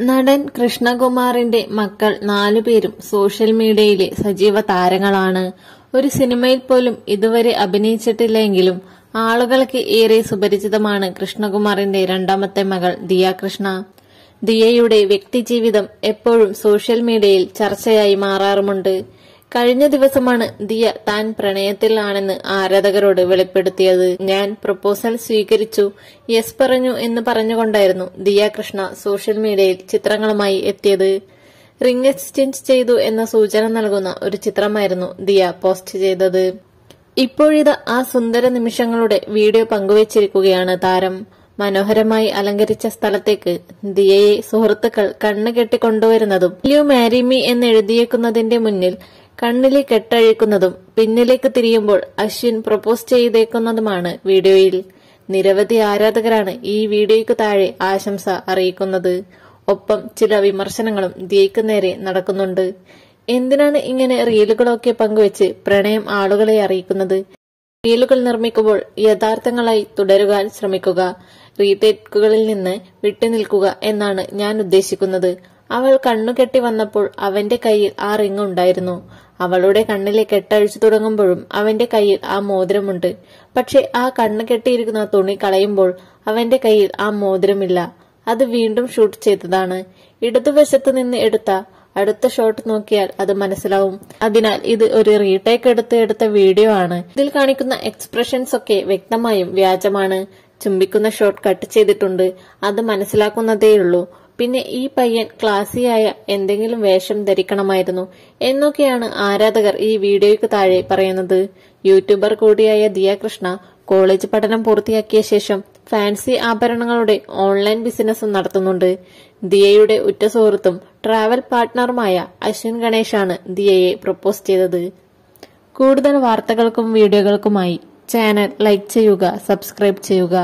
നടൻ കൃഷ്ണകുമാറിന്റെ മക്കൾ നാലുപേരും സോഷ്യൽ മീഡിയയിലെ സജീവ താരങ്ങളാണ്. ഒരു സിനിമയിൽ പോലും ഇതുവരെ അഭിനയിച്ചിട്ടില്ലെങ്കിലും ആളുകൾക്ക് ഏറെ സുപരിചിതമാണ് കൃഷ്ണകുമാറിന്റെ രണ്ടാമത്തെ മകൾ ദിയ കൃഷ്ണ ദിയയുടെ വ്യക്തിജീവിതം എപ്പോഴും സോഷ്യൽ മീഡിയയിൽ ചർച്ചയായി മാറാറുമുണ്ട്. കഴിഞ്ഞ ദിവസമാണ് ദിയ താൻ പ്രണയത്തിലാണെന്ന് ആരാധകരോട് വെളിപ്പെടുത്തിയത്. ഞാൻ പ്രപ്പോസൽ സ്വീകരിച്ചു യെസ് പറഞ്ഞു എന്ന് പറഞ്ഞുകൊണ്ടായിരുന്നു ദിയ കൃഷ്ണ സോഷ്യൽ മീഡിയയിൽ ചിത്രങ്ങളുമായി എത്തിയത്. റിംഗ് എക്സ്ചേഞ്ച് ചെയ്തു എന്ന സൂചന നൽകുന്ന ഒരു ചിത്രമായിരുന്നു ദിയ പോസ്റ്റ് ചെയ്തത്. ഇപ്പോഴിത് ആ സുന്ദര നിമിഷങ്ങളുടെ വീഡിയോ പങ്കുവച്ചിരിക്കുകയാണ് താരം. മനോഹരമായി അലങ്കരിച്ച സ്ഥലത്തേക്ക് ദിയയെ സുഹൃത്തുക്കൾ കണ്ണുകെട്ടി കൊണ്ടുവരുന്നതും യു മാരി മീ എന്ന് എഴുതിയേക്കുന്നതിന്റെ മുന്നിൽ കണ്ണിലെ കെട്ടഴിക്കുന്നതും പിന്നിലേക്ക് തിരിയുമ്പോൾ അശ്വിൻ പ്രപ്പോസ് ചെയ്തേക്കുന്നതുമാണ് വീഡിയോയിൽ. നിരവധി ആരാധകരാണ് ഈ വീഡിയോയ്ക്ക് താഴെ ആശംസ അറിയിക്കുന്നത്. ഒപ്പം ചില വിമർശനങ്ങളും ദിയയ്ക്ക് നേരെ നടക്കുന്നുണ്ട്. എന്തിനാണ് ഇങ്ങനെ റീലുകളൊക്കെ പങ്കുവച്ച് പ്രണയം ആളുകളെ അറിയിക്കുന്നത്? റീലുകൾ നിർമ്മിക്കുമ്പോൾ യഥാർത്ഥങ്ങളായി തുടരുവാൻ ശ്രമിക്കുക. റീടേക്കുകളിൽ നിന്ന് വിട്ടുനിൽക്കുക എന്നാണ് ഞാൻ ഉദ്ദേശിക്കുന്നത്. അവൾ കണ്ണുകെട്ടി വന്നപ്പോൾ അവന്റെ കയ്യിൽ ആ റിങ് ഉണ്ടായിരുന്നു. അവളുടെ കണ്ണിലെ കെട്ടഴിച്ചു തുടങ്ങുമ്പോഴും അവന്റെ കയ്യിൽ ആ മോതിരമുണ്ട്. പക്ഷെ ആ കണ്ണ് കെട്ടിയിരിക്കുന്ന തുണി കളയുമ്പോൾ അവന്റെ കയ്യിൽ ആ മോതിരമില്ല. അത് വീണ്ടും ഷൂട്ട് ചെയ്തതാണ്. ഇടതുവശത്ത് നിന്ന് എടുത്ത അടുത്ത ഷോട്ട് നോക്കിയാൽ അത് മനസ്സിലാവും. അതിനാൽ ഇത് ഒരു റീടേക്ക് എടുത്ത് എടുത്ത വീഡിയോ ആണ്. ഇതിൽ കാണിക്കുന്ന എക്സ്പ്രഷൻസ് ഒക്കെ വ്യക്തമായും വ്യാജമാണ്. ചുംബിക്കുന്ന ഷോട്ട് കട്ട് ചെയ്തിട്ടുണ്ട്. അത് മനസ്സിലാക്കുന്നതേയുള്ളൂ. പിന്നെ ഈ പയ്യൻ ക്ലാസിയായ എന്തെങ്കിലും വേഷം ധരിക്കണമായിരുന്നു. എന്നൊക്കെയാണ് ആരാധകർ ഈ വീഡിയോയ്ക്ക് താഴെ പറയുന്നത്. യൂട്യൂബർ കൂടിയായ ദിയ കൃഷ്ണ കോളേജ് പഠനം പൂർത്തിയാക്കിയ ശേഷം ഫാൻസി ആഭരണങ്ങളുടെ ഓൺലൈൻ ബിസിനസ്സും നടത്തുന്നുണ്ട്. ദിയയുടെ ഉറ്റ സുഹൃത്തും ട്രാവൽ പാർട്ട്ണറുമായ അശ്വിൻ ഗണേഷാണ് ദിയയെ പ്രപ്പോസ് ചെയ്തത്. കൂടുതൽ വാർത്തകൾക്കും വീഡിയോകൾക്കുമായി ചാനൽ ലൈക്ക് ചെയ്യുക സബ്സ്ക്രൈബ് ചെയ്യുക.